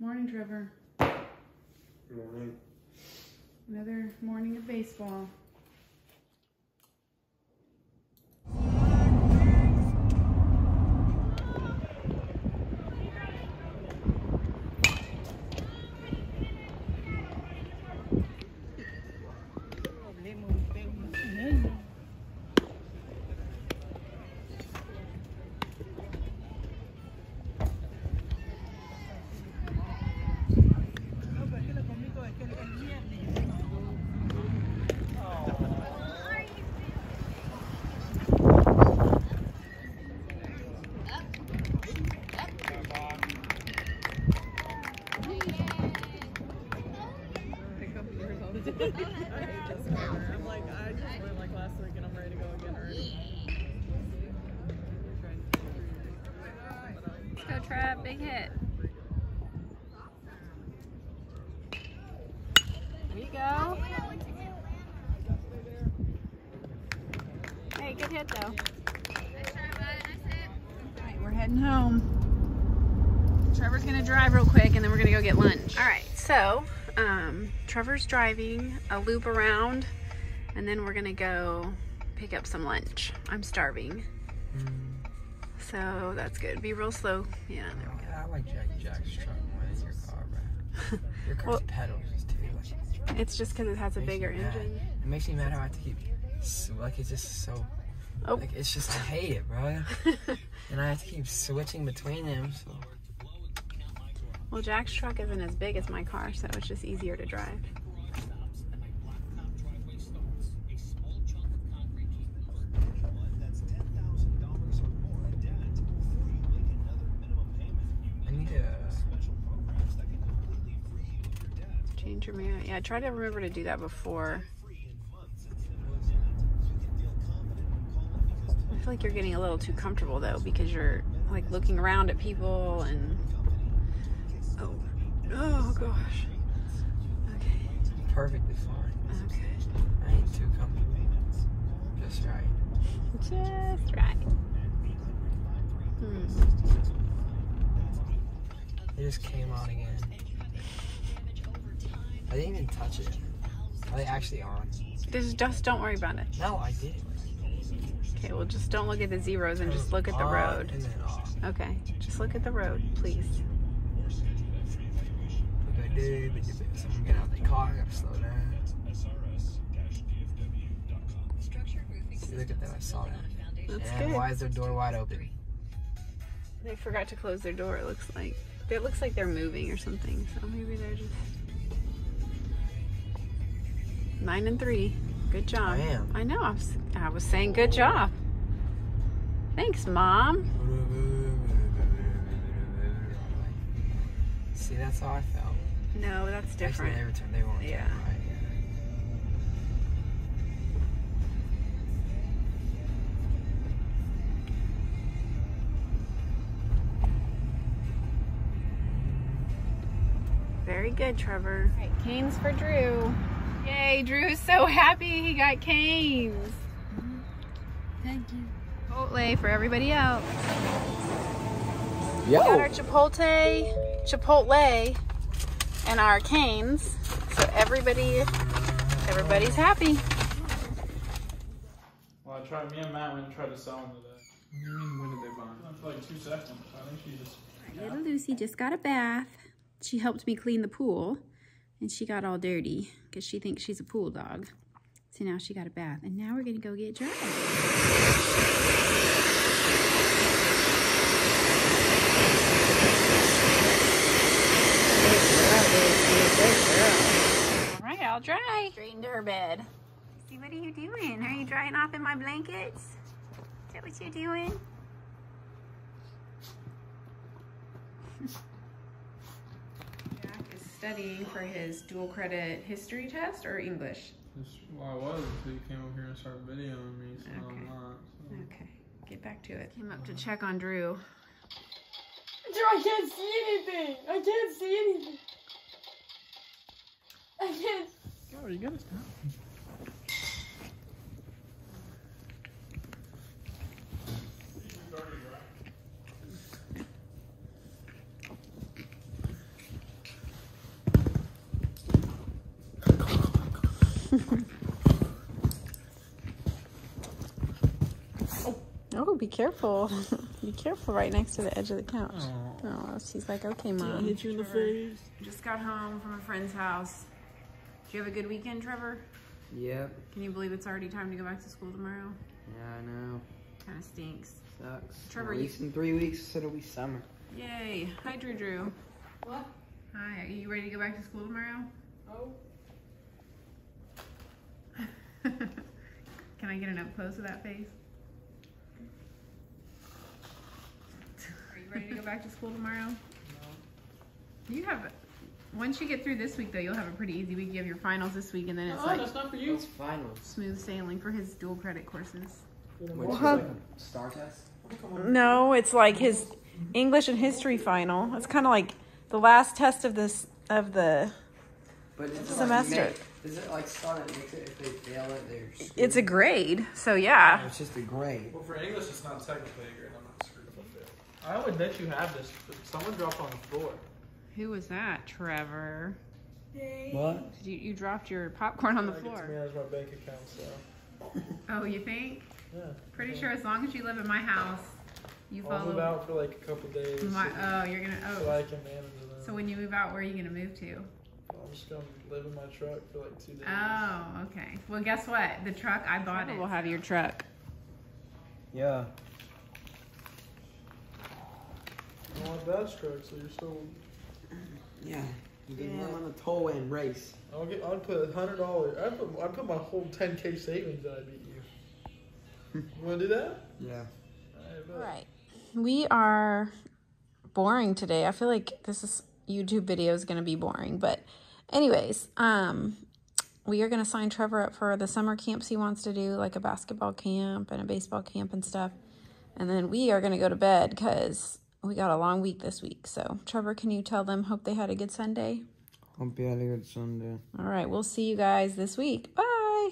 Morning, Trevor. Morning. Another morning of baseball. I'm like, I just went like last week and I'm ready to go again already. Let's go, Trev. Big hit. There you go. Hey, good hit though. Alright, we're heading home. Trevor's gonna drive real quick and then we're gonna go get lunch. Alright, so um, Trevor's driving a loop around and then we're gonna go pick up some lunch. I'm starving. So that's good. Be real slow. Yeah, there we go. I like Jack Jack's truck more than your car, bro. Your car's Well- pedals just too. Like, It's just because it has a bigger engine. It makes me mad how I have to keep. Like it's just so. Oh. Like it's just I hate it, bro. and I have to keep switching between them. So well, Jack's truck isn't as big as my car, so it's just easier to drive. I need to. Change your mirror. Yeah, I try to remember to do that before. I feel like you're getting a little too comfortable though because you're like looking around at people and oh, oh gosh. Okay, Perfectly fine. okay, I ain't too comfortable. Just right. just right. Hmm. It just came on again. I didn't even touch it. Are they actually on? Just, just don't worry about it. No, I did. Okay, well, just don't look at the zeros and just look at the road. And then off. Okay, just look at the road, please. Did, but someone get out of the car. I gotta slow down. See, look at that. I saw that. That's and good. why is their door wide open? They forgot to close their door, it looks like. It looks like they're moving or something, so maybe they're just. Nine and three. Good job. I am. I know. I was, I was saying good job. Thanks, Mom. See, that's how I felt. No, that's different. Actually, every time they won't Yeah. right. Very good, Trevor. All right, Cane's for Drew. Yay, Drew's so happy he got Cane's. Thank you. Chipotle for everybody else. We got our Chipotle, Chipotle, and our Cane's. So everybody, everybody's happy. Well, I tried. Me and Matt went and tried to sell them today. What do you mean? When did they buy them? For like two seconds. I think she just. Little Lucy just got a bath. She helped me clean the pool, and she got all dirty because she thinks she's a pool dog. So now she got a bath, and now we're gonna go get dressed. All right, I'll dry. Straight into her bed. See, what are you doing? Are you drying off in my blankets? Is that what you're doing? Jack is studying for his dual credit history test or English. This, well, I was until you came over here and started videoing me, so Okay. I'm not. So. Okay, get back to it. Came up to check on Drew. Drew, I can't see anything. I can't see anything. I can't. Oh, you gotta stop. oh, be careful. be careful right next to the edge of the couch. Aww. Oh, she's like, okay, mom. Did you in the face? Just got home from a friend's house. Did you have a good weekend, Trevor? Yep. Can you believe it's already time to go back to school tomorrow? Yeah, I know. Kind of stinks. Sucks. Trevor, At you- in three weeks it'll be summer. Yay. Hi, Drew Drew. What? Hi, are you ready to go back to school tomorrow? Oh. Can I get an up close of that face? Are you ready to go back to school tomorrow? No. You have, once you get through this week though, you'll have a pretty easy week. You have your finals this week and then it's Oh, like that's not for you. It's finals. smooth sailing for his dual credit courses. Which is like a star test. No, it's like his English and history final. It's kind of like the last test of this of the. But it's Semester. Like, is it like start it makes it if they fail it they're screwed? It's a grade, so yeah. Oh, it's just a grade. Well, for English, it's not technically a grade. I'm not screwed if I fail. I would bet you have this. Someone dropped on the floor. Who was that, Trevor? What? Did you, you dropped your popcorn on the I get to floor. manage my bank account, so Oh, you think? yeah. Pretty Yeah. sure as long as you live in my house, you I'll move out for like a couple days. My, so, oh, you're gonna. Oh. so Oh, I can manage it. so when you move out, where are you gonna move to? I'm just gonna live in my truck for like two days. Oh, okay. Well, guess what? The truck I bought it. We'll have your truck. Yeah. I want dad's truck, so you're still. Yeah. You didn't let him on the toll and race. I'll get. I'd put a hundred dollars. I put. I put my whole ten k savings that I beat you. you wanna do that? Yeah. I bet. Right. We are boring today. I feel like this is YouTube video is going to be boring, but anyways, um we are going to sign Trevor up for the summer camps he wants to do, like a basketball camp and a baseball camp and stuff. And then we are going to go to bed cuz we got a long week this week. So, Trevor, can you tell them hope they had a good Sunday? Hope you had a good Sunday. All right, we'll see you guys this week. Bye.